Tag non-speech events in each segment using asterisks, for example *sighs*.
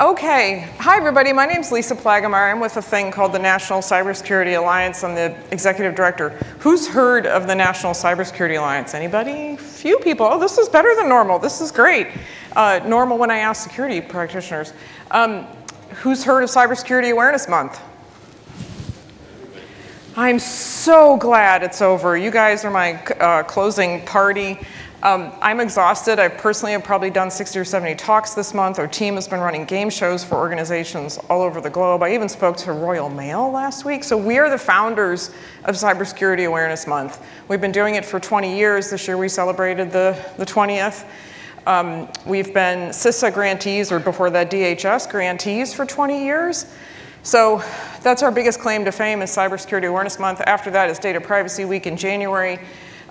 Okay, hi everybody. My name is Lisa Plaggemier. I'm with a thing called the National Cybersecurity Alliance. I'm the executive director. Who's heard of the National Cybersecurity Alliance? Anybody? Few people. Oh, this is better than normal. This is great. Uh, normal when I ask security practitioners. Um, who's heard of Cybersecurity Awareness Month? I'm so glad it's over. You guys are my uh, closing party. Um, I'm exhausted. I personally have probably done 60 or 70 talks this month. Our team has been running game shows for organizations all over the globe. I even spoke to Royal Mail last week. So we are the founders of Cybersecurity Awareness Month. We've been doing it for 20 years. This year we celebrated the, the 20th. Um, we've been CISA grantees, or before that DHS grantees for 20 years. So that's our biggest claim to fame is Cybersecurity Awareness Month. After that is Data Privacy Week in January.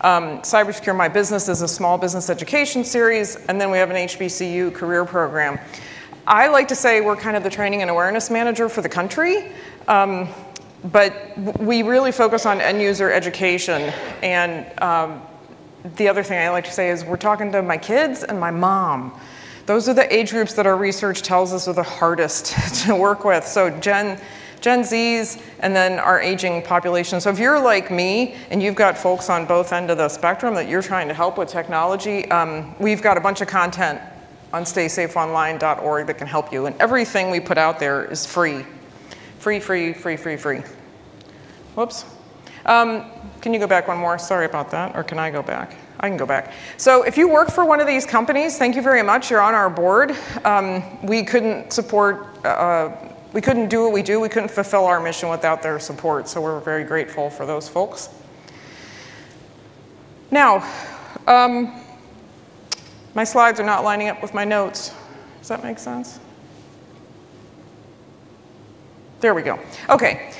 Um, Cybersecure My Business is a small business education series, and then we have an HBCU career program. I like to say we're kind of the training and awareness manager for the country, um, but we really focus on end user education. And um, the other thing I like to say is we're talking to my kids and my mom. Those are the age groups that our research tells us are the hardest *laughs* to work with. So Gen Gen Zs, and then our aging population. So if you're like me and you've got folks on both end of the spectrum that you're trying to help with technology, um, we've got a bunch of content on staysafeonline.org that can help you. And everything we put out there is free. Free, free, free, free, free. Whoops. Um, can you go back one more? Sorry about that. Or can I go back? I can go back. So if you work for one of these companies, thank you very much. You're on our board. Um, we couldn't support uh, we couldn't do what we do, we couldn't fulfill our mission without their support, so we're very grateful for those folks. Now, um, my slides are not lining up with my notes. Does that make sense? There we go. Okay.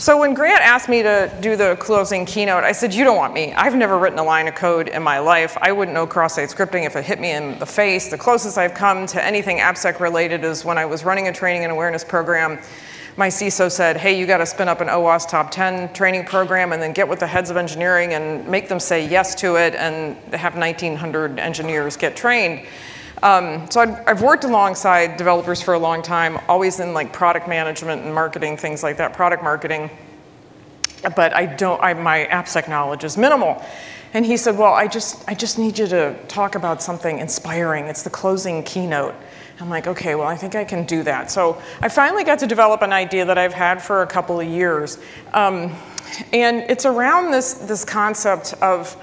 So when Grant asked me to do the closing keynote, I said, you don't want me. I've never written a line of code in my life. I wouldn't know cross-site scripting if it hit me in the face. The closest I've come to anything AppSec related is when I was running a training and awareness program, my CISO said, hey, you gotta spin up an OWASP top 10 training program and then get with the heads of engineering and make them say yes to it and have 1,900 engineers get trained. Um, so I've, I've, worked alongside developers for a long time, always in like product management and marketing, things like that, product marketing. But I don't, I, my AppSec knowledge is minimal. And he said, well, I just, I just need you to talk about something inspiring. It's the closing keynote. I'm like, okay, well, I think I can do that. So I finally got to develop an idea that I've had for a couple of years. Um, and it's around this, this concept of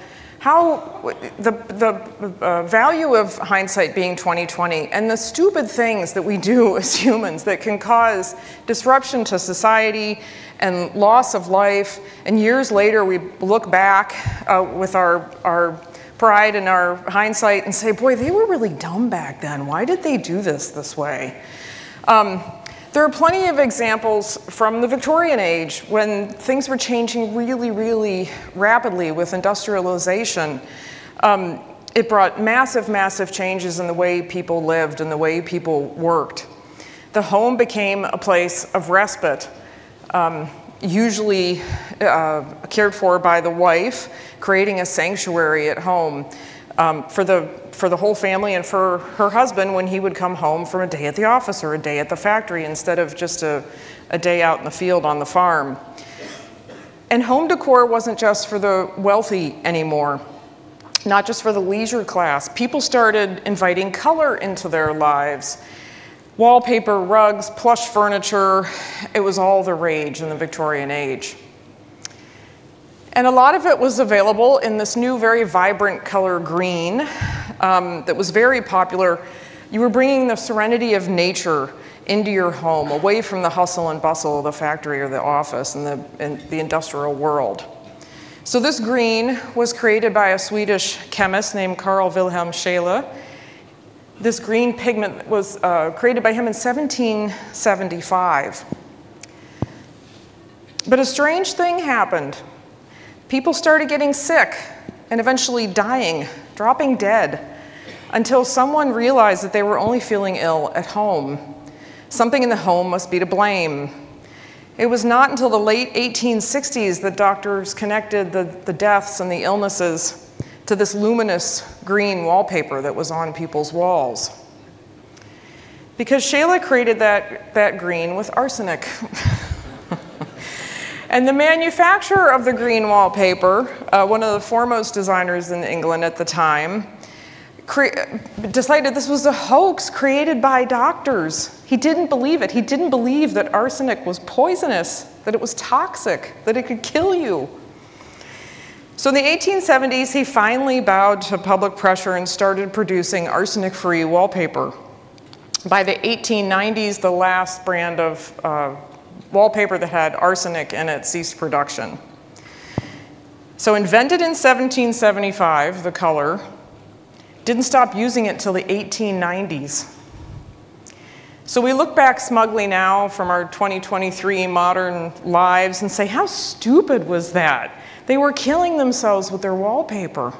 how the, the uh, value of hindsight being 2020 and the stupid things that we do *laughs* as humans that can cause disruption to society and loss of life. And years later, we look back uh, with our, our pride and our hindsight and say, boy, they were really dumb back then. Why did they do this this way? Um, there are plenty of examples from the Victorian age when things were changing really, really rapidly with industrialization. Um, it brought massive, massive changes in the way people lived and the way people worked. The home became a place of respite, um, usually uh, cared for by the wife, creating a sanctuary at home um, for, the, for the whole family and for her husband when he would come home from a day at the office or a day at the factory instead of just a, a day out in the field on the farm. And home decor wasn't just for the wealthy anymore, not just for the leisure class. People started inviting color into their lives. Wallpaper, rugs, plush furniture, it was all the rage in the Victorian age. And a lot of it was available in this new, very vibrant color green um, that was very popular. You were bringing the serenity of nature into your home, away from the hustle and bustle of the factory or the office and the, and the industrial world. So this green was created by a Swedish chemist named Carl Wilhelm Scheele. This green pigment was uh, created by him in 1775. But a strange thing happened People started getting sick and eventually dying, dropping dead, until someone realized that they were only feeling ill at home. Something in the home must be to blame. It was not until the late 1860s that doctors connected the, the deaths and the illnesses to this luminous green wallpaper that was on people's walls. because Scheele created that, that green with arsenic. *laughs* and the manufacturer of the green wallpaper, uh, one of the foremost designers in England at the time, decided this was a hoax created by doctors. He didn't believe it. He didn't believe that arsenic was poisonous, that it was toxic, that it could kill you. So in the 1870s, he finally bowed to public pressure and started producing arsenic free wallpaper. By the 1890s, the last brand of uh, wallpaper that had arsenic in it ceased production. So, invented in 1775, the color, didn't stop using it until the 1890s. So we look back smugly now from our 2023 modern lives and say, how stupid was that? They were killing themselves with their wallpaper.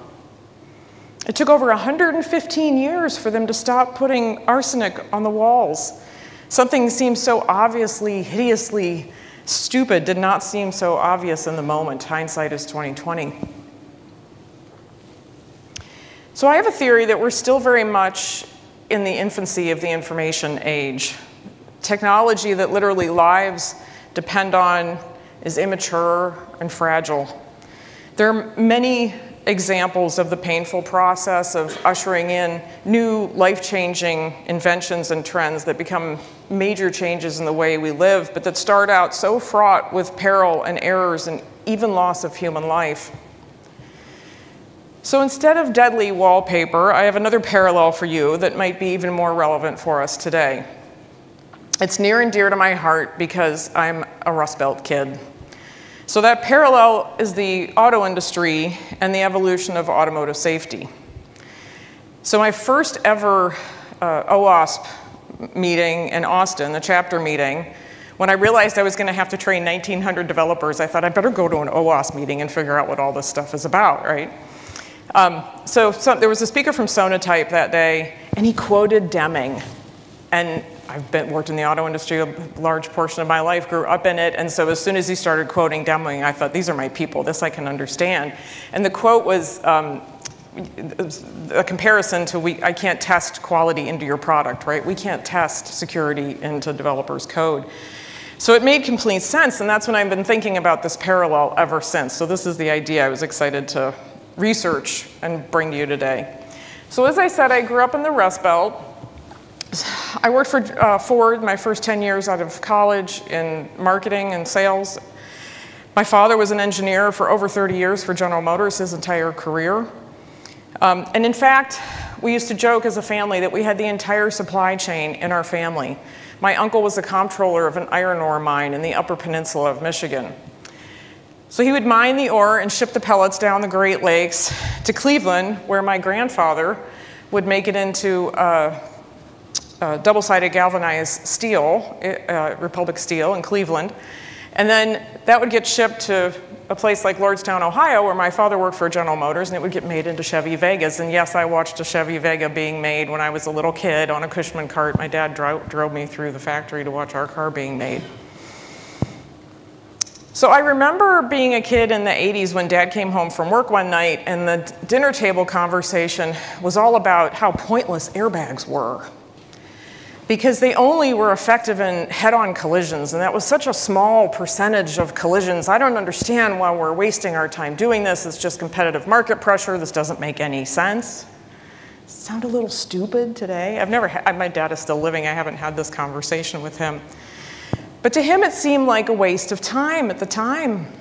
It took over 115 years for them to stop putting arsenic on the walls. Something seems so obviously, hideously stupid did not seem so obvious in the moment. Hindsight is 2020. So I have a theory that we're still very much in the infancy of the information age. Technology that literally lives depend on is immature and fragile. There are many examples of the painful process of ushering in new life-changing inventions and trends that become major changes in the way we live, but that start out so fraught with peril and errors and even loss of human life. So instead of deadly wallpaper, I have another parallel for you that might be even more relevant for us today. It's near and dear to my heart because I'm a Rust Belt kid. So that parallel is the auto industry and the evolution of automotive safety. So my first ever uh, OWASP meeting in Austin, the chapter meeting, when I realized I was going to have to train 1,900 developers, I thought I'd better go to an OWASP meeting and figure out what all this stuff is about, right? Um, so, so, there was a speaker from Sonatype that day, and he quoted Deming. And I've been, worked in the auto industry a large portion of my life, grew up in it, and so as soon as he started quoting Deming, I thought, these are my people, this I can understand. And the quote was um, a comparison to, we, I can't test quality into your product, right? We can't test security into developers' code. So it made complete sense, and that's when I've been thinking about this parallel ever since. So this is the idea I was excited to research and bring to you today. So as I said, I grew up in the Rust Belt. I worked for uh, Ford my first 10 years out of college in marketing and sales. My father was an engineer for over 30 years for General Motors his entire career. Um, and in fact, we used to joke as a family that we had the entire supply chain in our family. My uncle was the comptroller of an iron ore mine in the Upper Peninsula of Michigan. So he would mine the ore and ship the pellets down the Great Lakes to Cleveland, where my grandfather would make it into uh, uh, double-sided galvanized steel, uh, Republic Steel in Cleveland. And then that would get shipped to a place like Lordstown, Ohio, where my father worked for General Motors, and it would get made into Chevy Vegas. And yes, I watched a Chevy Vega being made when I was a little kid on a Cushman cart. My dad dro drove me through the factory to watch our car being made. So I remember being a kid in the 80s when dad came home from work one night and the dinner table conversation was all about how pointless airbags were. Because they only were effective in head on collisions, and that was such a small percentage of collisions. I don't understand why we're wasting our time doing this. It's just competitive market pressure. This doesn't make any sense. Sound a little stupid today? I've never had, my dad is still living. I haven't had this conversation with him. But to him, it seemed like a waste of time at the time.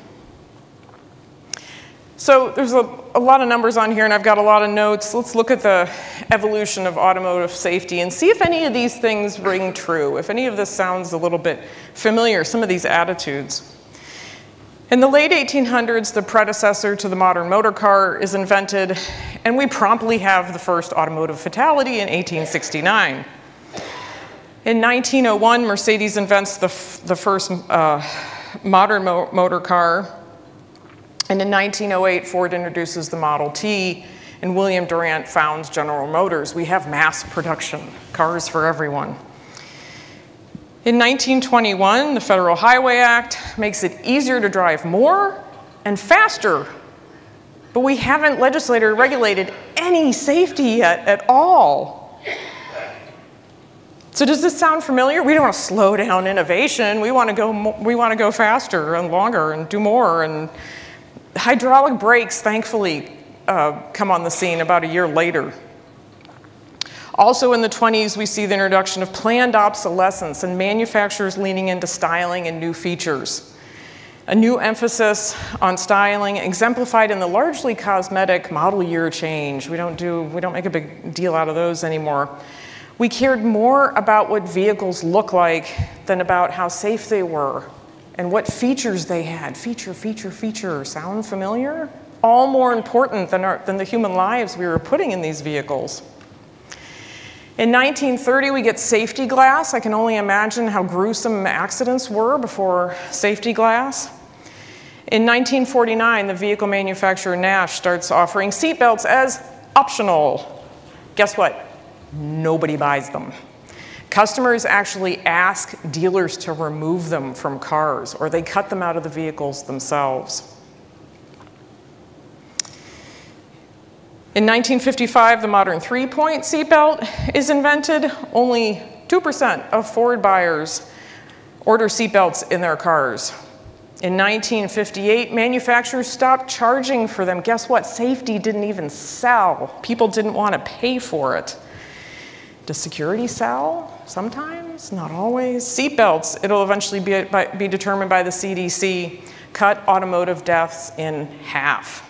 So there's a, a, lot of numbers on here, and I've got a lot of notes. Let's look at the evolution of automotive safety and see if any of these things ring true, if any of this sounds a little bit familiar, some of these attitudes. In the late 1800s, the predecessor to the modern motor car is invented, and we promptly have the first automotive fatality in 1869. In 1901, Mercedes invents the, the first uh, modern mo motor car. And in 1908, Ford introduces the Model T, and William Durant founds General Motors. We have mass production, cars for everyone. In 1921, the Federal Highway Act makes it easier to drive more and faster. But we haven't legislated or regulated any safety yet at all. So does this sound familiar? We don't want to slow down innovation. We want to go, we want to go faster and longer and do more. And hydraulic brakes, thankfully, uh, come on the scene about a year later. Also in the 20s, we see the introduction of planned obsolescence and manufacturers leaning into styling and new features. A new emphasis on styling exemplified in the largely cosmetic model year change. We don't do, we don't make a big deal out of those anymore. We cared more about what vehicles look like than about how safe they were and what features they had. Feature, feature, feature. Sound familiar? All more important than, our, than the human lives we were putting in these vehicles. In 1930, we get safety glass. I can only imagine how gruesome accidents were before safety glass. In 1949, the vehicle manufacturer Nash starts offering seatbelts as optional. Guess what? nobody buys them. Customers actually ask dealers to remove them from cars or they cut them out of the vehicles themselves. In 1955, the modern three-point seatbelt is invented. Only 2% of Ford buyers order seatbelts in their cars. In 1958, manufacturers stopped charging for them. Guess what? Safety didn't even sell. People didn't want to pay for it. Does security sell? Sometimes, not always. Seatbelts, it'll eventually be, be determined by the CDC, cut automotive deaths in half.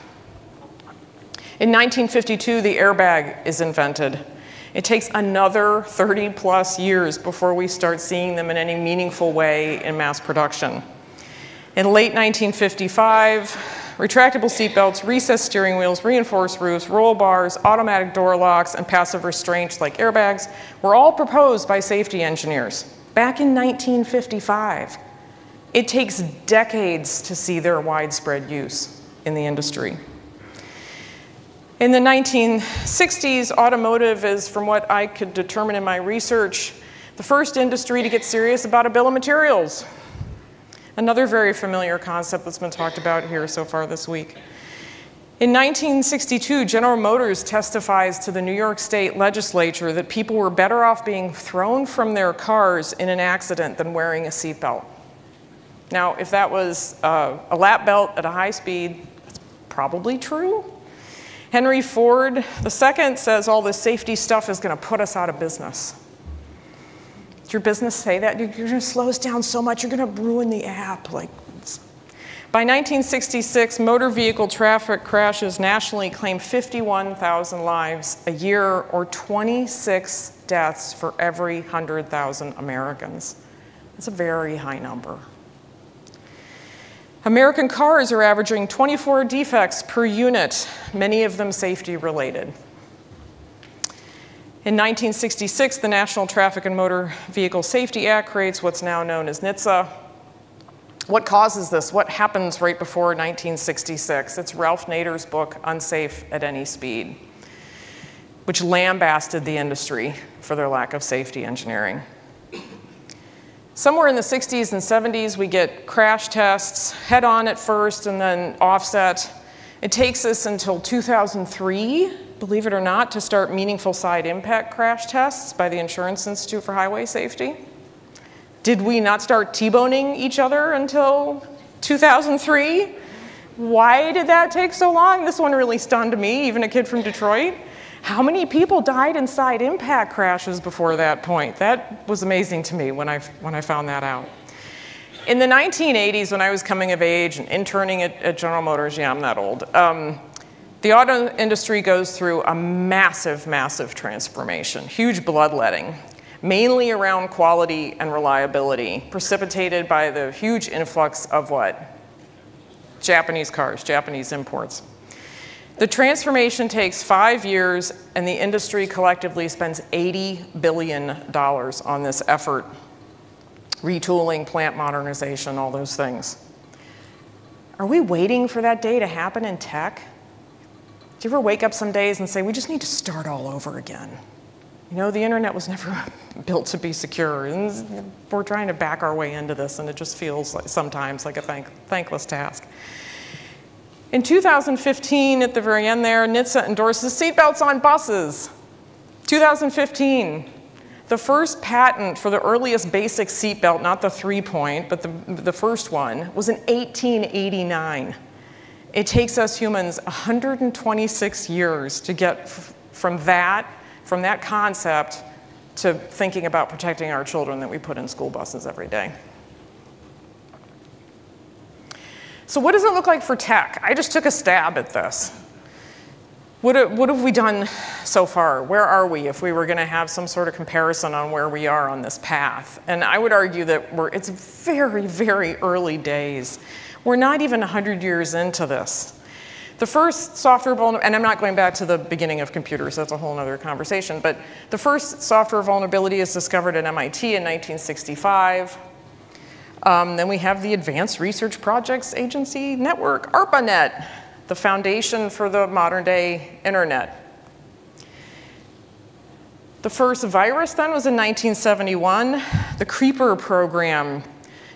In 1952, the airbag is invented. It takes another 30 plus years before we start seeing them in any meaningful way in mass production. In late 1955, retractable seatbelts, recessed steering wheels, reinforced roofs, roll bars, automatic door locks, and passive restraints like airbags were all proposed by safety engineers back in 1955. It takes decades to see their widespread use in the industry. In the 1960s, automotive is, from what I could determine in my research, the first industry to get serious about a bill of materials. Another very familiar concept that's been talked about here so far this week. In 1962, General Motors testifies to the New York State legislature that people were better off being thrown from their cars in an accident than wearing a seatbelt. Now, if that was uh, a lap belt at a high speed, that's probably true. Henry Ford II says all this safety stuff is going to put us out of business. Your business say that? You're going to slow us down so much, you're going to ruin the app. Like, by 1966, motor vehicle traffic crashes nationally claim 51,000 lives a year, or 26 deaths for every 100,000 Americans. That's a very high number. American cars are averaging 24 defects per unit, many of them safety related. In 1966, the National Traffic and Motor Vehicle Safety Act creates what's now known as NHTSA. What causes this? What happens right before 1966? It's Ralph Nader's book, Unsafe at Any Speed, which lambasted the industry for their lack of safety engineering. Somewhere in the 60s and 70s, we get crash tests, head on at first and then offset. It takes us until 2003 believe it or not, to start meaningful side impact crash tests by the Insurance Institute for Highway Safety? Did we not start T-boning each other until 2003? Why did that take so long? This one really stunned me, even a kid from Detroit. How many people died in side impact crashes before that point? That was amazing to me when I, when I found that out. In the 1980s, when I was coming of age and interning at, at General Motors, yeah, I'm that old, um, the auto industry goes through a massive, massive transformation, huge bloodletting, mainly around quality and reliability, precipitated by the huge influx of what? Japanese cars, Japanese imports. The transformation takes five years, and the industry collectively spends $80 billion on this effort retooling, plant modernization, all those things. Are we waiting for that day to happen in tech? Do you ever wake up some days and say, we just need to start all over again? You know, the internet was *laughs* never built to be secure, and we're trying to back our way into this, and it just feels like sometimes like a thank thankless task. In 2015, at the very end there, NHTSA endorses seatbelts on buses. 2015. The first patent for the earliest basic seatbelt, not the three point, but the, the first one, was in 1889. It takes us humans 126 years to get from that, from that concept to thinking about protecting our children that we put in school buses every day. So what does it look like for tech? I just took a stab at this. What, what have we done so far? Where are we if we were going to have some sort of comparison on where we are on this path? And I would argue that we're, it's very, very early days. We're not even 100 years into this. The first software vulnerability, and I'm not going back to the beginning of computers, that's a whole other conversation, but the first software vulnerability is discovered at MIT in 1965. Um, then we have the Advanced Research Projects Agency Network, ARPANET, the foundation for the modern day internet. The first virus then was in 1971, the Creeper program,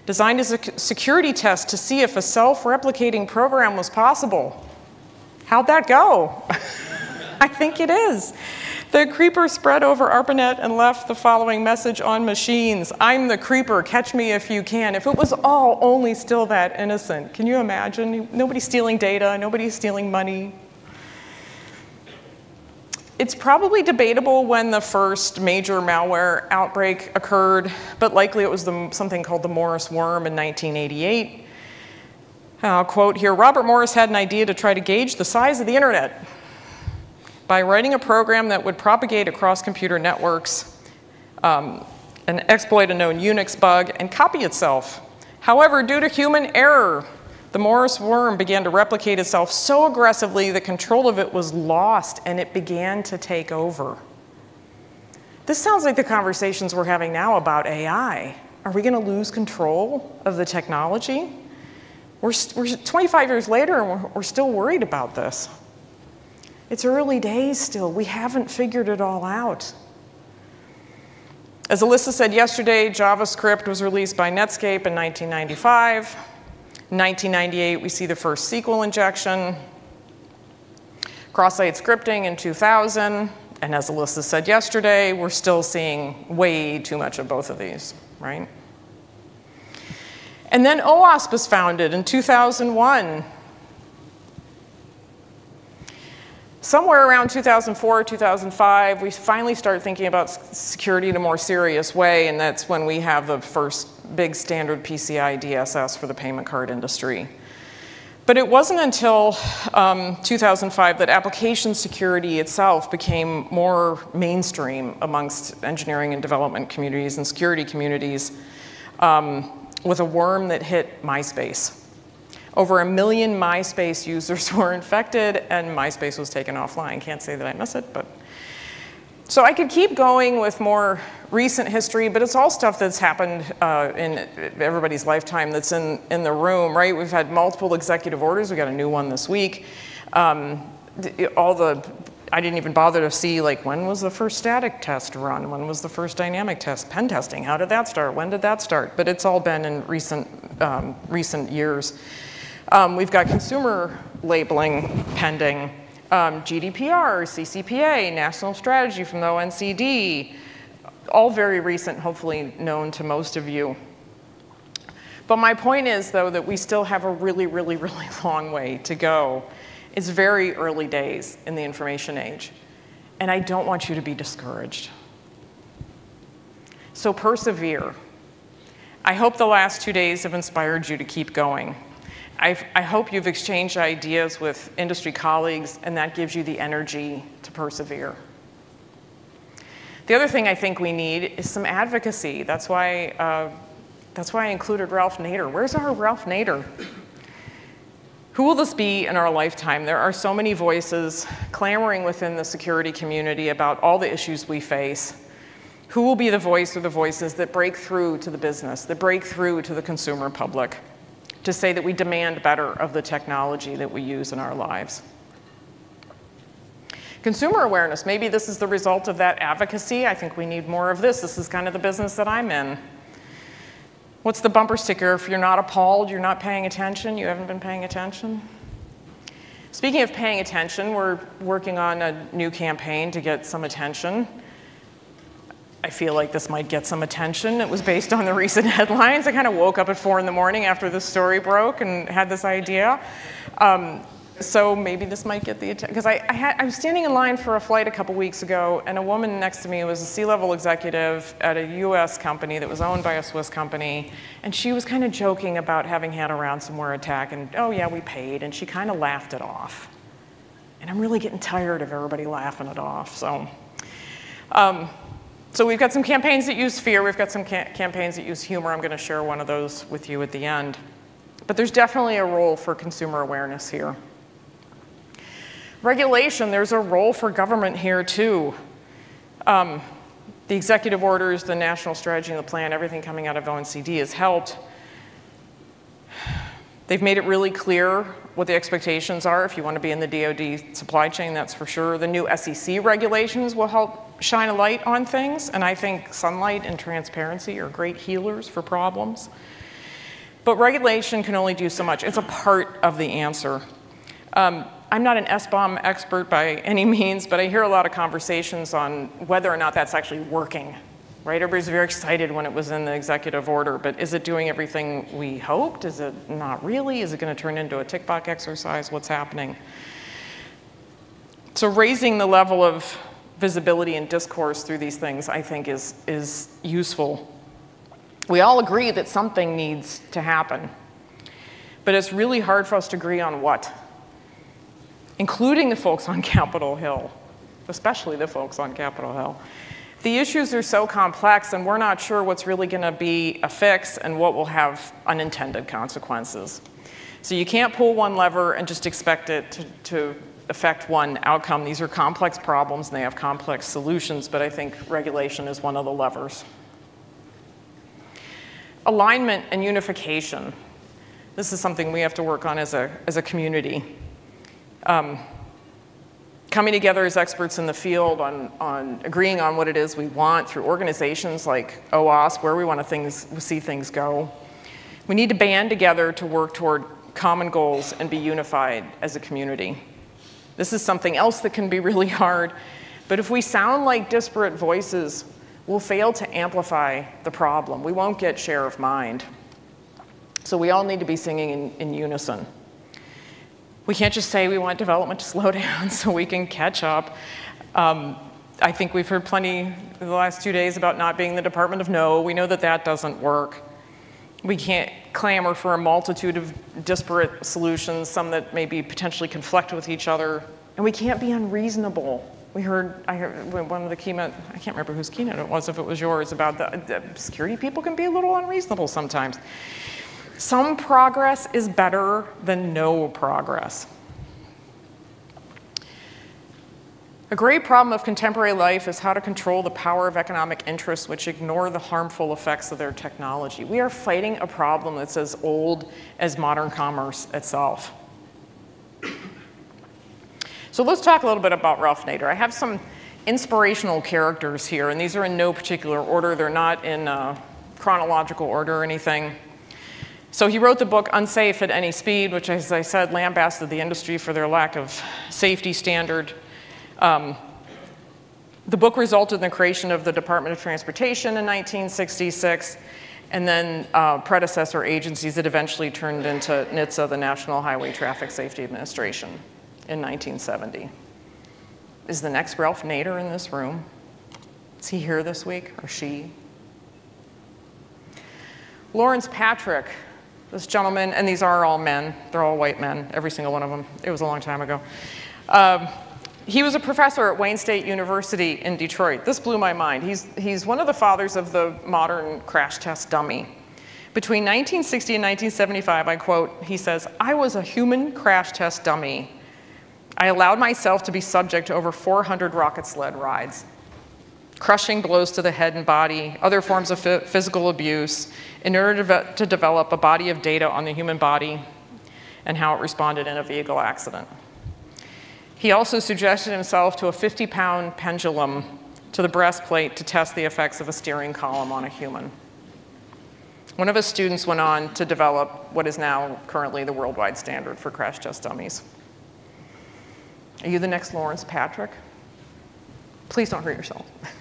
designed as a security test to see if a self-replicating program was possible. How'd that go? *laughs* I think it is. The creeper spread over ARPANET and left the following message on machines. I'm the creeper, catch me if you can. If it was all only still that innocent, can you imagine? Nobody's stealing data, nobody's stealing money. It's probably debatable when the first major malware outbreak occurred, but likely it was the, something called the Morris worm in 1988. I'll uh, quote here, Robert Morris had an idea to try to gauge the size of the internet by writing a program that would propagate across computer networks um, and exploit a known Unix bug and copy itself. However, due to human error, the Morris worm began to replicate itself so aggressively that control of it was lost and it began to take over. This sounds like the conversations we're having now about AI. Are we going to lose control of the technology? We're, we're 25 years later and we're, we're still worried about this. It's early days still. We haven't figured it all out. As Alyssa said yesterday, JavaScript was released by Netscape in 1995. In 1998, we see the first SQL injection. Cross-site scripting in 2000. And as Alyssa said yesterday, we're still seeing way too much of both of these, right? And then OWASP was founded in 2001 Somewhere around 2004, 2005, we finally start thinking about security in a more serious way, and that's when we have the first big standard PCI DSS for the payment card industry. But it wasn't until um, 2005 that application security itself became more mainstream amongst engineering and development communities and security communities um, with a worm that hit MySpace. Over a million MySpace users *laughs* were infected and MySpace was taken offline. Can't say that I miss it, but. So I could keep going with more recent history, but it's all stuff that's happened uh, in everybody's lifetime that's in, in the room, right? We've had multiple executive orders. We got a new one this week. Um, all the, I didn't even bother to see like when was the first static test run? When was the first dynamic test? Pen testing, how did that start? When did that start? But it's all been in recent, um, recent years. Um, we've got consumer labeling pending, um, GDPR, CCPA, national strategy from the OECD, all very recent, hopefully known to most of you. But my point is, though, that we still have a really, really, *laughs* really long way to go. It's very early days in the information age, and I don't want you to be discouraged. So persevere. I hope the last two days have inspired you to keep going. I've, i hope you've exchanged ideas with industry colleagues and that gives you the energy to persevere. The other thing I think we need is some advocacy. That's why, uh, that's why I included Ralph Nader. Where's our Ralph Nader? Who will this be in our lifetime? There are so many voices clamoring within the security community about all the issues we face. Who will be the voice or the voices that break through to the business, that break through to the consumer public? To say that we demand better of the technology that we use in our lives. Consumer awareness, maybe this is the result of that advocacy. I think we need more of this. This is kind of the business that I'm in. What's the bumper sticker? If you're not appalled, you're not paying attention, you haven't been paying attention. Speaking of paying attention, we're working on a new campaign to get some attention. I feel like this might get some attention. It was based on the recent *laughs* headlines. I kind of woke up at four in the morning after the story broke and had this idea. Um, so maybe this might get the attention. Because I, I, had, I was standing in line for a flight a couple weeks ago, and a woman next to me was a C-level executive at a US company that was owned by a Swiss company, and she was kind of joking about having had a ransomware attack, and oh yeah, we paid, and she kind of laughed it off. And I'm really getting tired of everybody laughing it off, so. Um, so we've got some campaigns that use fear, we've got some ca campaigns that use humor. I'm going to share one of those with you at the end. But there's definitely a role for consumer awareness here. Regulation, there's a role for government here too. Um, the executive orders, the national strategy and the plan, everything coming out of OECD has helped. They've made it really clear what the expectations are if you want to be in the DoD supply chain, that's for sure. The new SEC regulations will help shine a light on things, and I think sunlight and transparency are great healers for problems. But regulation can only do so much. It's a part of the answer. Um, I'm not an SBOM expert by *laughs* any means, but I hear a lot of conversations on whether or not that's actually working, right? Everybody's very excited when it was in the executive order, but is it doing everything we hoped? Is it not really? Is it going to turn into a tick box exercise? What's happening? So raising the level of visibility and discourse through these things, I think, is, is useful. We all agree that something needs to happen, but it's really hard for us to agree on what including the folks on *laughs* Capitol Hill, especially the folks on Capitol Hill. The issues are so complex and we're not sure what's really gonna be a fix and what will have unintended consequences. So you can't pull one lever and just expect it to, to affect one outcome. These are complex problems and they have complex solutions, but I think regulation is one of the levers. Alignment and unification. This is something we have to work on as a, as a community um, coming together as experts in the field on, on agreeing on what it is we want through organizations like OWASP, where we want to things, see things go. We need to band together to work toward common goals and be unified as a community. This is something else that can be really hard, but if we sound like disparate voices, we'll fail to amplify the problem. We won't get share of mind. So we all need to be singing in, in unison. We can't just say we want development to *laughs* slow down so we can catch up. Um, I think we've heard plenty the last two days about not being the Department of No. We know that that doesn't work. We can't clamor for a multitude of disparate solutions, some that maybe potentially conflict with each other. And we can't be unreasonable. We heard, I heard one of the keynote, I can't remember whose keynote it was, if it was yours, about the, the security people can be a little unreasonable sometimes. Some progress is better than no progress. A great problem of contemporary life is how to control the power of economic interests which ignore the harmful effects of their technology. We are fighting a problem that's as old as modern commerce itself. So let's talk a little bit about Ralph Nader. I have some inspirational characters here, and these are in no particular order. They're not in uh, chronological order or anything. So he wrote the book Unsafe at Any Speed, which, as I said, lambasted the industry for their lack of safety standard. Um, the book resulted in the creation of the Department of Transportation in 1966, and then uh, predecessor agencies that eventually turned into NHTSA, the National Highway Traffic Safety Administration, in 1970. Is the next Ralph Nader in this room? Is he here this week, or she? Lawrence Patrick this gentleman, and these are all men, they're all white men, every single one of them. It was a long time ago. Um, he was a professor at Wayne State University in Detroit. This blew my mind. He's, he's one of the fathers of the modern crash test dummy. Between 1960 and 1975, I quote, he says, I was a human crash test dummy. I allowed myself to be subject to over 400 rocket sled rides crushing blows to the head and body, other forms of physical abuse, in order to, to develop a body of data on the human body and how it responded in a vehicle accident. He also suggested himself to a 50 pound pendulum to the breastplate to test the effects of a steering column on a human. One of his students went on to develop what is now currently the worldwide standard for crash test dummies. Are you the next Lawrence Patrick? Please don't hurt yourself. *laughs*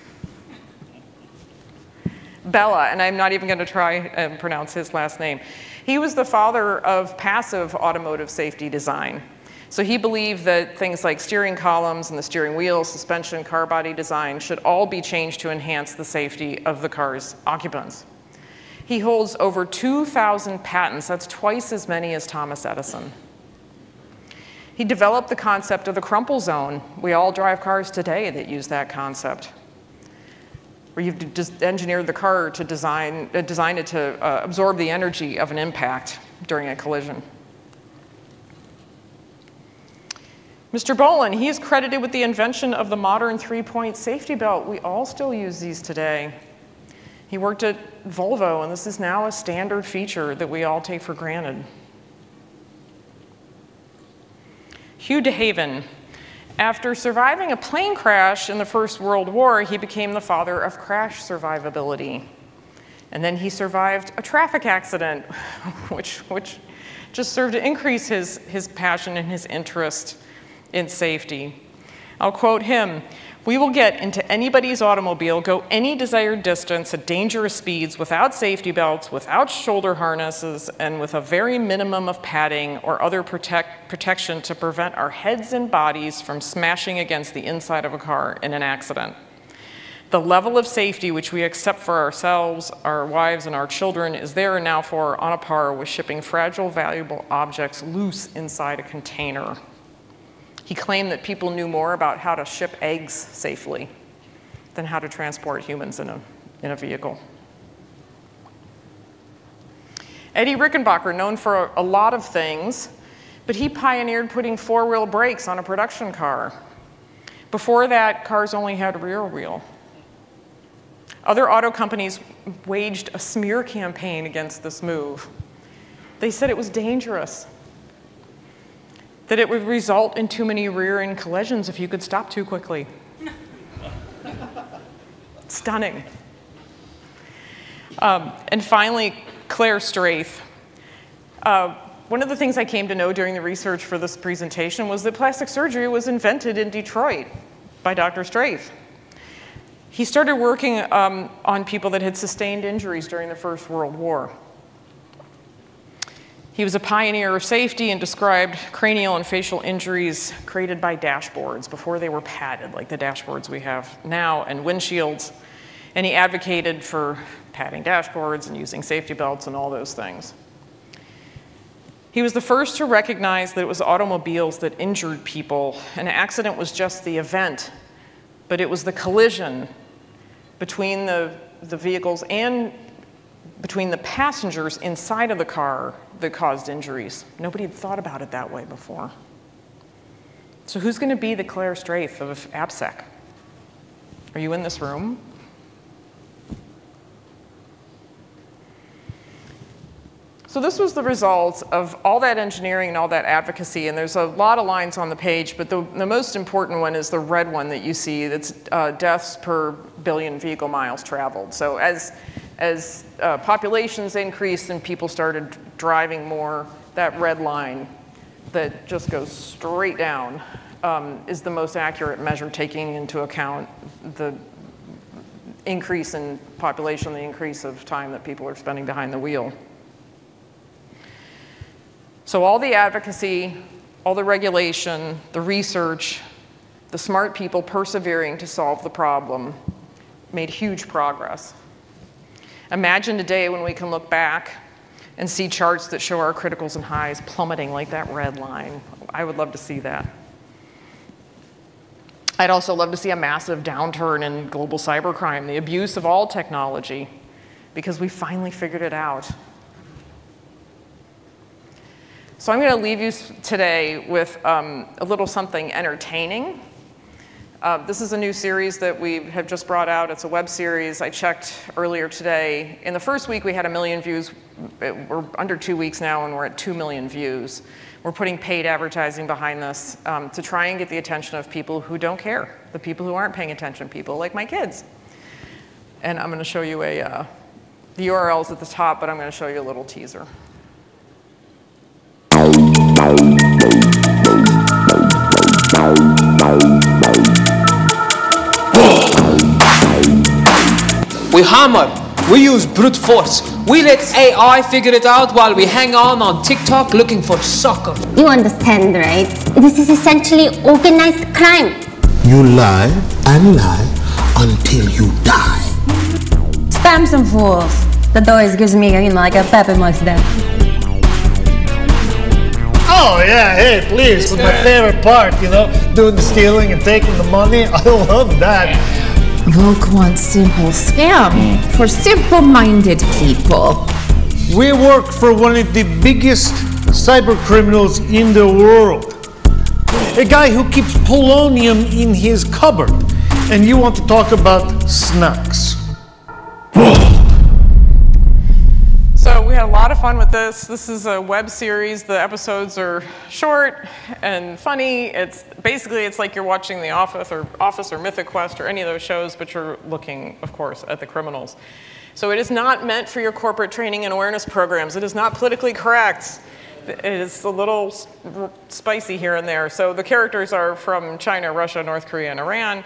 Bella, and I'm not even going to try and pronounce his last name. He was the father of passive automotive safety design. So he believed that things like steering columns and the steering wheel, suspension, car body design should all be changed to enhance the safety of the car's occupants. He holds over 2,000 patents. That's twice as many as Thomas Edison. He developed the concept of the crumple zone. We all drive cars today that use that concept. Where you've just engineered the car to design, uh, design it to uh, absorb the energy of an impact during a collision. Mr. Bohlin, he is credited with the invention of the modern three-point safety belt. We all still use these today. He worked at Volvo, and this is now a standard feature that we all take for granted. Hugh DeHaven. After surviving a plane crash in the First World War, he became the father of crash survivability. And then he survived a traffic accident, *laughs* which, which just served to increase his, his passion and his interest in safety. I'll quote him We will get into anybody's automobile, go any desired distance at dangerous speeds without safety belts, without shoulder harnesses, and with a very minimum of padding or other protect, protection to prevent our heads and bodies from smashing against the inside of a car in an accident. The level of safety which we accept for ourselves, our wives, and our children is there and now for on a par with shipping fragile, valuable objects loose inside a container. He claimed that people knew more about how to ship eggs safely than how to transport humans in a, in a vehicle. Eddie Rickenbacker, known for a lot of things, but he pioneered putting four-wheel brakes on a production car. Before that, cars only had rear wheel. Other auto companies waged a smear campaign against this move. They said it was dangerous that it would result in too many rear-end collisions if you could stop too quickly. *laughs* Stunning. Um, and finally, Claire Straith. Uh, one of the things I came to know during the research for this presentation was that plastic surgery was invented in Detroit by Dr. Straith. He started working um, on people that had sustained injuries during the First World War. He was a pioneer of safety and described cranial and facial injuries created by dashboards before they were padded, like the dashboards we have now, and windshields. And he advocated for padding dashboards and using safety belts and all those things. He was the first to recognize that it was automobiles that injured people. An accident was just the event, but it was the collision between the, the vehicles and between the passengers inside of the car that caused injuries. Nobody had thought about it that way before. So who's going to be the Claire Straith of AppSec? Are you in this room? So this was the result of all that engineering and all that advocacy, and there's a lot of lines on the page, but the, the most important one is the red one that you see, that's uh, deaths per billion vehicle miles traveled. So as as uh, populations increased and people started driving more, that red line that just goes straight down um, is the most accurate measure taking into account the increase in population, the increase of time that people are spending behind the wheel. So all the advocacy, all the regulation, the research, the smart people persevering to solve the problem made huge progress. Imagine a day when we can look back and see charts that show our criticals and highs plummeting like that red line. I would love to see that. I'd also love to see a massive downturn in global cybercrime, the abuse of all technology, because we finally figured it out. So I'm going to leave you today with um, a little something entertaining uh, this is a new series that we have just brought out. It's a web series. I checked earlier today. In the first week, we had a million views. We're under two weeks now, and we're at two million views. We're putting paid advertising behind this um, to try and get the attention of people who don't care, the people who aren't paying attention, people like my kids. And I'm going to show you a, uh, the URL's at the top, but I'm going to show you a little teaser. We hammer We use brute force. We let AI figure it out while we hang on on TikTok looking for soccer. You understand, right? This is essentially organized crime. You lie and lie until you die. Spam some fools. That always gives me, you know, like a pep in my step. Oh yeah, hey, please, with my favorite part, you know, doing the stealing and taking the money. *laughs* I love that. Volk wants simple scam for simple-minded people. We work for one of the biggest cyber criminals in the world. A guy who keeps polonium in his cupboard. And you want to talk about snacks. So we had a lot of fun with this. This is a web series. The episodes are short and funny. It's basically it's like you're watching The Office or Office or Mythic Quest or any of those shows, but you're looking, of course, at the criminals. So it is not meant for your corporate training and awareness programs. It is not politically correct. It is a little spicy here and there. So the characters are from China, Russia, North Korea, and Iran.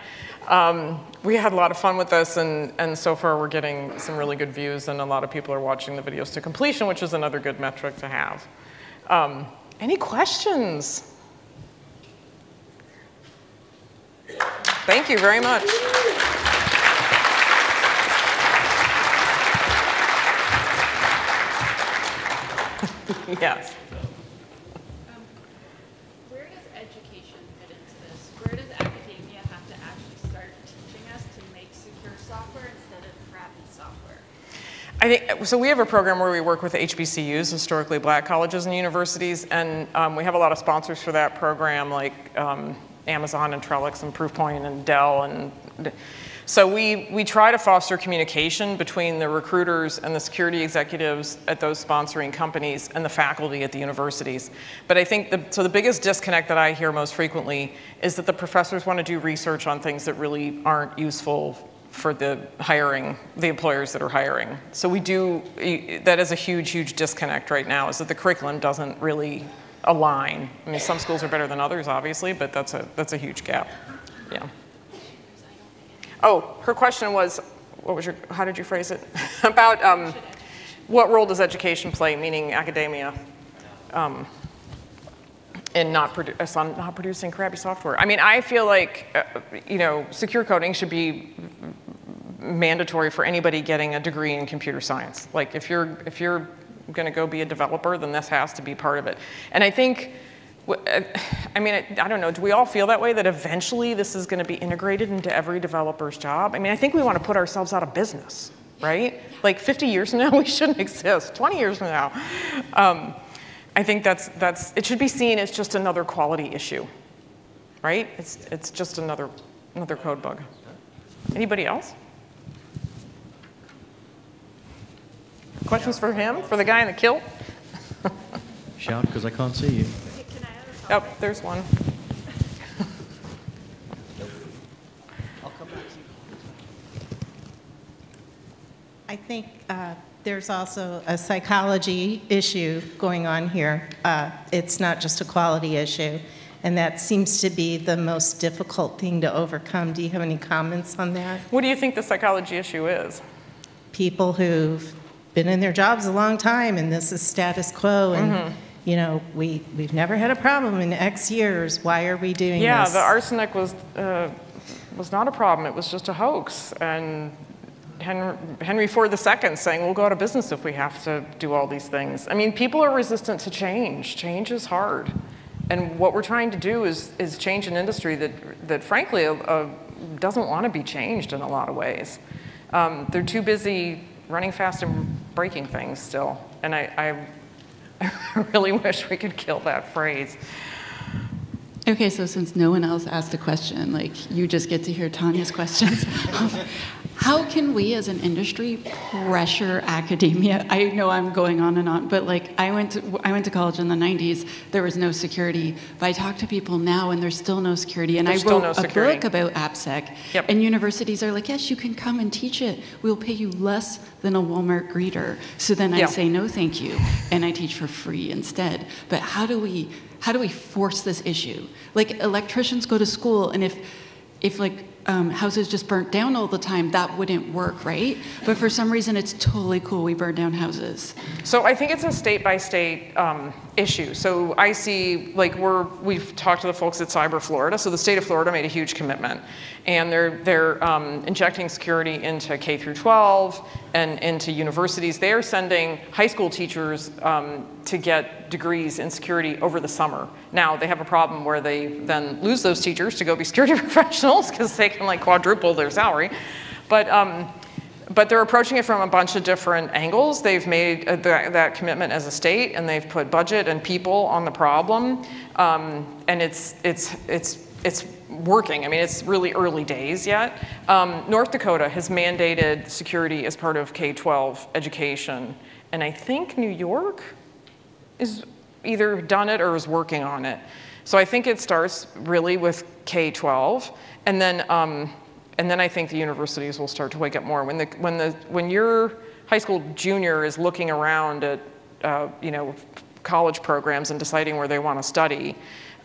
Um, we had a lot of fun with this, and, and so far we're getting some really good views, and a lot of people are watching the videos to completion, which is another good metric to have. Um, any questions? Thank you very much. *laughs* yes. Where does education fit into this? Where does academia have to actually start teaching us to make secure software instead of crappy software? I think, so we have a program where we work with HBCUs, historically black colleges and universities, and um, we have a lot of sponsors for that program, like um, Amazon and Trellix and Proofpoint and Dell. And so we, we try to foster communication between the recruiters and the security executives at those sponsoring companies and the faculty at the universities. But I think, the, so the biggest disconnect that I hear most frequently is that the professors want to do research on things that really aren't useful for the hiring, the employers that are hiring. So we do, that is a huge, huge disconnect right now, is that the curriculum doesn't really align. I mean, some schools are better than others, obviously, but that's a, that's a huge gap. Yeah. Oh, her question was, what was your, how did you phrase it? *laughs* About um, what role does education play, meaning academia, um, in not, produ- uh, not producing crappy software? I mean, I feel like, uh, you know, secure coding should be mandatory for anybody getting a degree in computer science. Like, if you're, if you're going to go be a developer, then this has to be part of it. And I think, I mean, I don't know, do we all feel that way that eventually this is going to be integrated into every developer's job? I mean, I think we want to put ourselves out of business, right? Like 50 years from now, *laughs* we shouldn't exist. 20 years from now. Um, I think that's, that's, it should be seen as just another quality issue, right? It's, it's just another, another code bug. Anybody else? Questions for him? For the guy in the kilt? Shout because I can't see you. Oh, there's one. I think uh, there's also a psychology issue going on here. Uh, it's not just a quality issue, and that seems to be the most difficult thing to overcome. Do you have any comments on that? What do you think the psychology issue is? People who've been in their jobs a long time, and this is status quo, and Mm-hmm. you know we we've never had a problem in X years. Why are we doing Yeah, this? the arsenic was, uh, was not a problem. It was just a hoax. And Henry, Henry Ford II saying, we'll go out of business if we have to do all these things. I mean, people are resistant to change. Change is hard. And what we're trying to do is, is change an industry that, that frankly, uh, doesn't want to be changed in a lot of ways. Um, they're too busy running fast and breaking things still. And I, I, *laughs* I really wish we could kill that phrase. Okay, so since no one else asked a question, like you just get to hear Tanya's *laughs* questions. How can we as an industry pressure academia? I know I'm going on and on, but like I went to, I went to college in the 90s, there was no security. But I talk to people now and there's still no security. And There's I wrote no a security. book about AppSec. Yep. And universities are like, yes, you can come and teach it. We'll pay you less than a Walmart greeter. So then I Yeah. say, no, thank you. And I teach for free instead. But how do we, how do we force this issue? Like electricians go to school and if, if like um, houses just burnt down all the time, that wouldn't work, right? But for some reason, it's totally cool we burn down houses. So I think it's a state by state um, issue. So I see, like, we're we've talked to the folks at Cyber Florida. So the state of Florida made a huge commitment, and they're they're um, injecting security into K through 12 and into universities. They are sending high school teachers um, to get degrees in security over the summer. Now they have a problem where they then lose those teachers to go be security *laughs* professionals because they can like quadruple their salary, but. Um, but they're approaching it from a bunch of different angles. They've made uh, that, that, commitment as a state, and they've put budget and people on the problem, um, and it's it's it's it's working. I mean, it's really early days yet. Um, North Dakota has mandated security as part of K-12 education, and I think New York is either done it or is working on it. So I think it starts really with K-12, and then. Um, and then I think the universities will start to wake up more. When, the, when, the, when your high school junior is looking around at uh, you know, college programs and deciding where they want to study,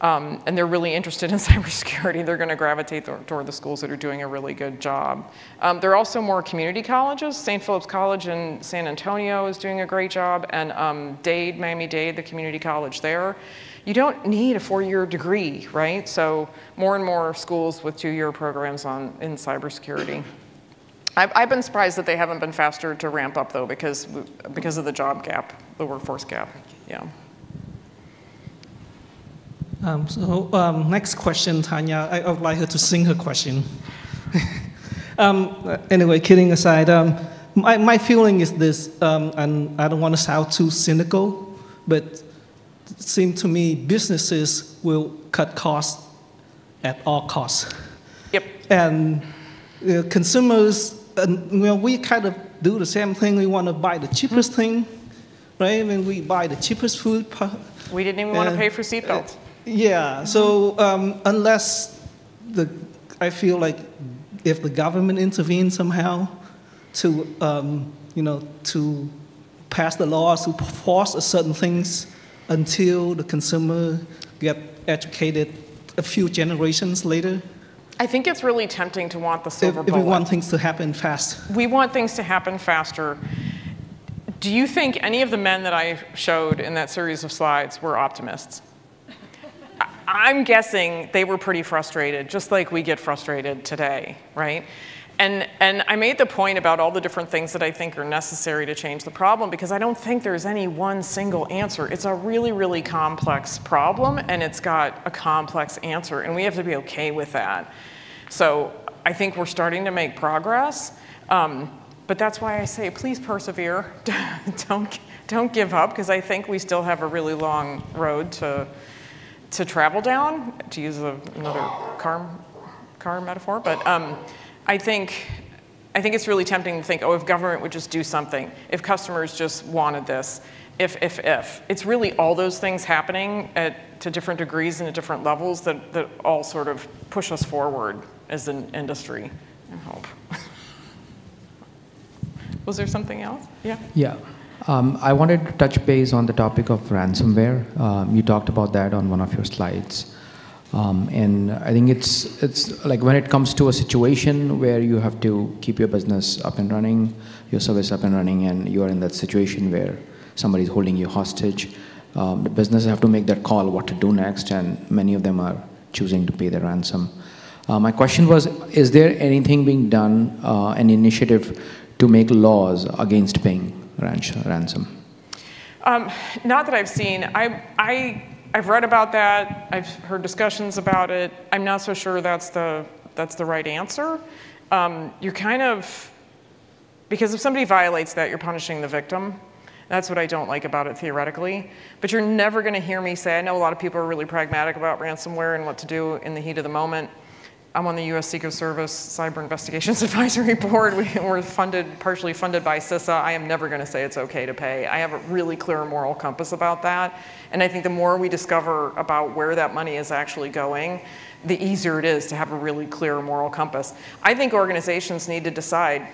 um, and they're really interested in *laughs* cybersecurity, they're going to gravitate toward the schools that are doing a really good job. Um, there are also more community colleges. St. Philip's College in San Antonio is doing a great job, and um, Dade, Miami-Dade, the community college there you don't need a four-year degree, right? So more and more schools with two-year programs on in cybersecurity. I've, I've been surprised that they haven't been faster to ramp up though, because because of the job gap, the workforce gap. Yeah. Um, so um, next question, Tanya. I, I, would like her to sing her question. *laughs* um, anyway, kidding aside, um, my, my feeling is this, um, and I don't want to sound too cynical, but seem to me businesses will cut costs at all costs. Yep. And uh, consumers, uh, well, we kind of do the same thing. We want to buy the cheapest thing, right? When we buy the cheapest food. We didn't even want to pay for seatbelts. Uh, yeah. So um, unless the, I feel like if the government intervenes somehow to, um, you know, to pass the laws to force certain things until the consumer get educated a few generations later? I think it's really tempting to want the silver if, bullet. If we want things to happen fast. We want things to happen faster. Do you think any of the men that I showed in that series of slides were optimists? I'm guessing they were pretty frustrated, just like we get frustrated today, right? And, and I made the point about all the different things that I think are necessary to change the problem because I don't think there's any one single answer. It's a really, really complex problem and it's got a complex answer and we have to be okay with that. So I think we're starting to make progress. Um, but that's why I say, please persevere. *laughs* don't, don't give up because I think we still have a really long road to, to travel down, to use a, another car, car metaphor. But um, I think, I think it's really tempting to think, oh, if government would just do something, if customers just wanted this, if, if, if. It's really all those things happening at, to different degrees and at different levels that, that all sort of push us forward as an industry, I hope. *laughs* Was there something else? Yeah? Yeah. Um, I wanted to touch base on the topic of ransomware. Um, you talked about that on one of your slides. Um, and I think it's it's like when it comes to a situation where you have to keep your business up and running, your service up and running, and you are in that situation where somebody is holding you hostage, um, the business have to make that call what to do next, and many of them are choosing to pay the ransom. Uh, my question was: Is there anything being done, uh, an initiative to make laws against paying ransom? Um, not that I've seen. I I I've read about that. I've heard discussions about it. I'm not so sure that's the, that's the right answer. Um, you're kind of, because if somebody violates that, you're punishing the victim. That's what I don't like about it theoretically. But you're never going to hear me say, I know a lot of people are really pragmatic about ransomware and what to do in the heat of the moment. I'm on the U.S. Secret Service Cyber Investigations *laughs* Advisory Board. We, are funded, partially funded by CISA. I am never going to say it's okay to pay. I have a really clear moral compass about that. And I think the more we discover about where that money is actually going, the easier it is to have a really clear moral compass. I think organizations need to decide,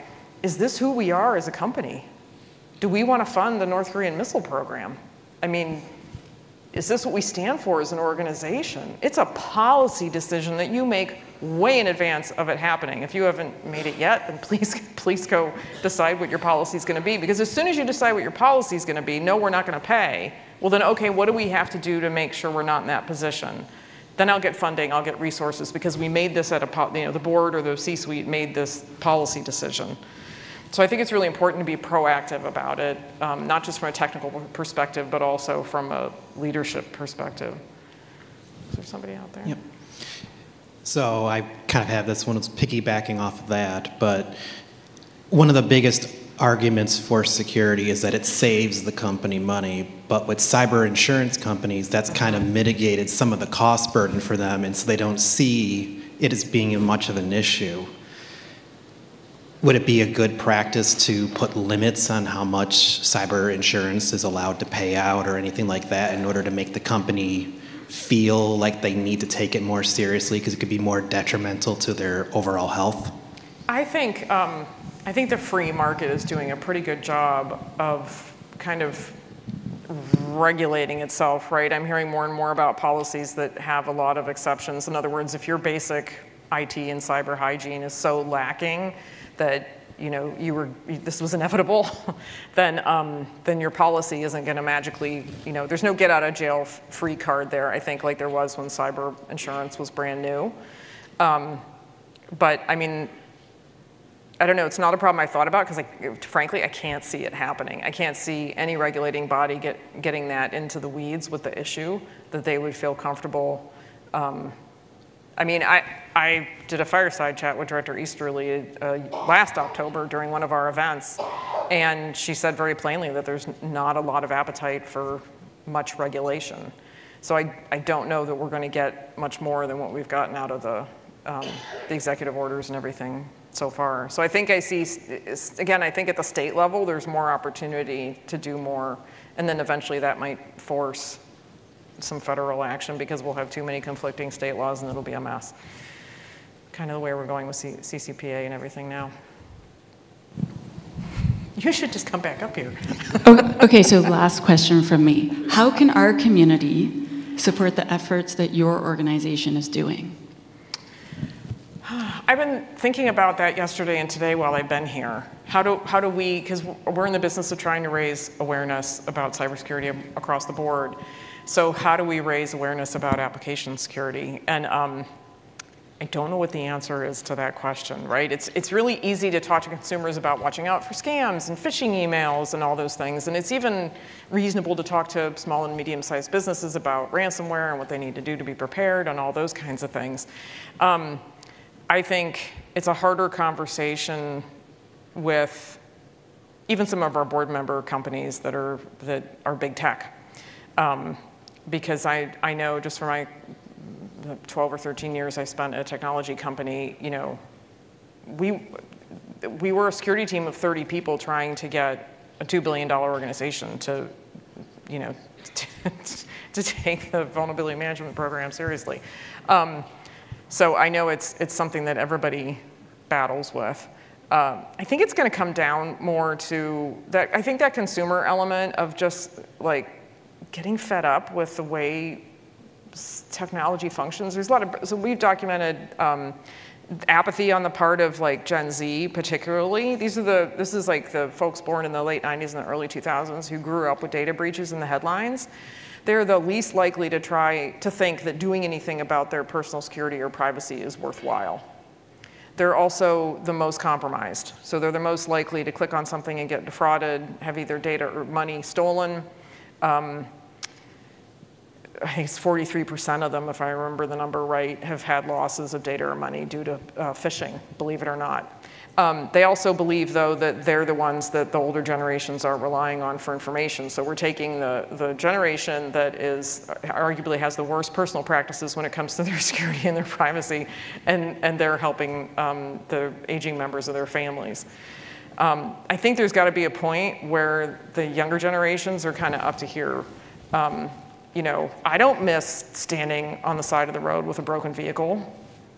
is this who we are as a company? Do we want to fund the North Korean missile program? I mean, is this what we stand for as an organization? It's a policy decision that you make way in advance of it happening. If you haven't made it yet, then please, *laughs* please go decide what your policy is going to be. Because as soon as you decide what your policy is going to be, no, we're not going to pay. Well, then, okay, what do we have to do to make sure we're not in that position? Then I'll get funding, I'll get resources because we made this at a, you know, the board or the C-suite made this policy decision. So I think it's really important to be proactive about it, um, not just from a technical perspective, but also from a leadership perspective. Is there somebody out there? Yep. So I kind of have this one that's piggybacking off of that, but one of the biggest arguments for security is that it saves the company money, but with cyber insurance companies, that's kind of mitigated some of the cost burden for them, and so they don't see it as being much of an issue. Would it be a good practice to put limits on how much cyber insurance is allowed to pay out or anything like that in order to make the company feel like they need to take it more seriously because it could be more detrimental to their overall health? I think, um, I think the free market is doing a pretty good job of kind of regulating itself, right? I'm hearing more and more about policies that have a lot of exceptions. In other words, if your basic IT and cyber hygiene is so lacking that you know, you were, this was inevitable, *laughs* then, um, then your policy isn't going to magically, you know, there's no get out of jail free card there, I think, like there was when cyber insurance was brand new. Um, but I mean, I don't know, it's not a problem I thought about because frankly, I can't see it happening. I can't see any regulating body get, getting that into the weeds with the issue that they would feel comfortable um, I mean, I, I did a fireside chat with Director Easterly uh, last October during one of our events, and she said very plainly that there's not a lot of appetite for much regulation. So I, I don't know that we're going to get much more than what we've gotten out of the, um, the executive orders and everything so far. So I think I see, again, I think at the state level, there's more opportunity to do more, and then eventually that might force some federal action because we'll have too many conflicting state laws and it'll be a mess. Kind of the way we're going with C CCPA and everything now. *laughs* You should just come back up here. *laughs* okay, so last question from me. How can our community support the efforts that your organization is doing? *sighs* I've been thinking about that yesterday and today while I've been here. How do, how do we, because we're in the business of trying to raise awareness about cybersecurity across the board. So how do we raise awareness about application security? And um, I don't know what the answer is to that question, right? It's, it's really easy to talk to consumers about watching out for scams and phishing emails and all those things. And it's even reasonable to talk to small and medium-sized businesses about ransomware and what they need to do to be prepared and all those kinds of things. Um, I think it's a harder conversation with even some of our board member companies that are, that are big tech. Um, because I, I know just from my 12 or 13 years I spent at a technology company, you know, we, we were a security team of 30 people trying to get a $2 billion organization to, you know, to, *laughs* to take the vulnerability management program seriously. Um, so I know it's, it's something that everybody battles with. Um, I think it's going to come down more to that. I think that consumer element of just like getting fed up with the way technology functions. There's a lot of, so we've documented um, apathy on the part of like Gen Z particularly. These are the, this is like the folks born in the late 90s and the early 2000s who grew up with data breaches in the headlines. They're the least likely to try to think that doing anything about their personal security or privacy is worthwhile. They're also the most compromised. So they're the most likely to click on something and get defrauded, have either data or money stolen. Um, I think it's 43% of them, if I remember the number right, have had losses of data or money due to uh, phishing, believe it or not. Um, they also believe, though, that they're the ones that the older generations are relying on for information. So we're taking the, the generation that is arguably has the worst personal practices when it comes to their *laughs* security and their privacy, and, and they're helping um, the aging members of their families. Um, I think there's got to be a point where the younger generations are kind of up to here. Um, you know, I don't miss standing on the side of the road with a broken vehicle.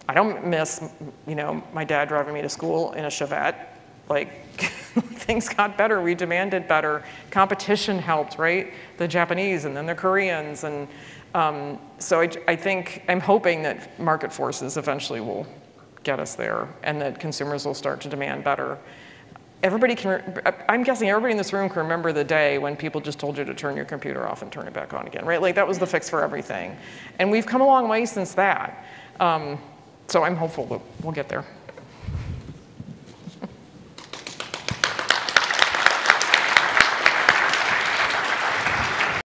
I don't miss, you know, my dad driving me to school in a Chevette. Like, *laughs* things got better. We demanded better. Competition helped, right? The Japanese and then the Koreans. And Um, so I, I think, I'm hoping that market forces eventually will get us there and that consumers will start to demand better. Everybody can, I'm guessing everybody in this room can remember the day when people just told you to turn your computer off and turn it back on again, right? Like that was the fix for everything. And we've come a long way since that. Um, so I'm hopeful that we'll get there.